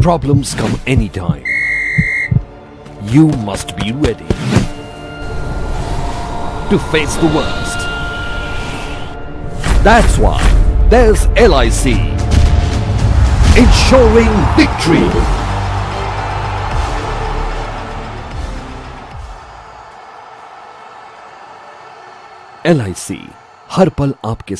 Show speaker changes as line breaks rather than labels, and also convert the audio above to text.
Problems come anytime. You must be ready to face the worst. That's why there's LIC. Ensuring victory. LIC harpal पल आपके